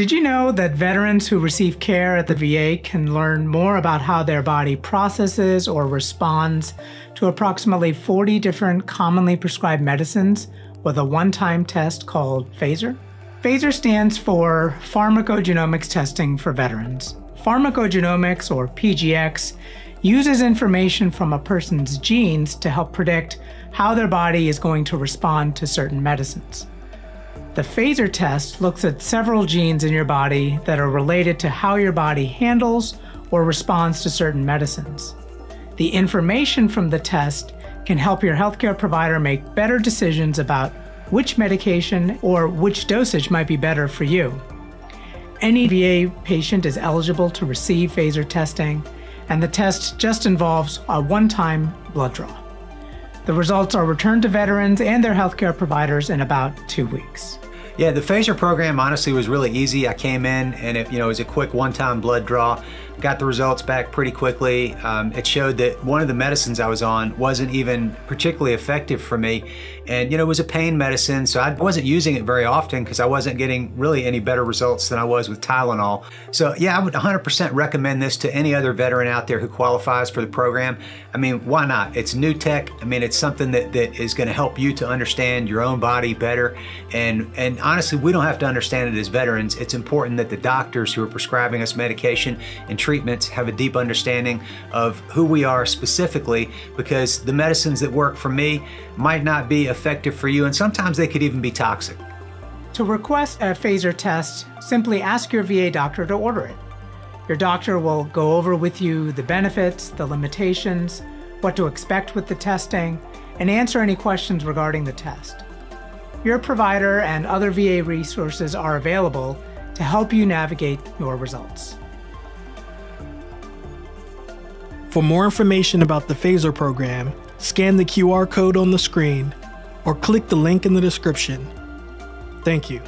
Did you know that veterans who receive care at the VA can learn more about how their body processes or responds to approximately 40 different commonly prescribed medicines with a one time test called PHASER? PHASER stands for Pharmacogenomics Testing for Veterans. Pharmacogenomics, or PGX, uses information from a person's genes to help predict how their body is going to respond to certain medicines. The PHASER test looks at several genes in your body that are related to how your body handles or responds to certain medicines. The information from the test can help your healthcare provider make better decisions about which medication or which dosage might be better for you. Any VA patient is eligible to receive PHASER testing, and the test just involves a one time blood draw. The results are returned to veterans and their healthcare providers in about two weeks. Yeah, the PHASER program honestly was really easy. I came in and it, you know, it was a quick one-time blood draw. Got the results back pretty quickly. Um, it showed that one of the medicines I was on wasn't even particularly effective for me. And, you know, it was a pain medicine, so I wasn't using it very often because I wasn't getting really any better results than I was with Tylenol. So, yeah, I would 100% recommend this to any other veteran out there who qualifies for the program. I mean, why not? It's new tech. I mean, it's something that, that is going to help you to understand your own body better. And, and honestly, we don't have to understand it as veterans. It's important that the doctors who are prescribing us medication and treatments have a deep understanding of who we are specifically because the medicines that work for me might not be effective for you, and sometimes they could even be toxic. To request a PHASER test, simply ask your VA doctor to order it. Your doctor will go over with you the benefits, the limitations, what to expect with the testing, and answer any questions regarding the test. Your provider and other VA resources are available to help you navigate your results. For more information about the PHASER program, scan the QR code on the screen or click the link in the description. Thank you.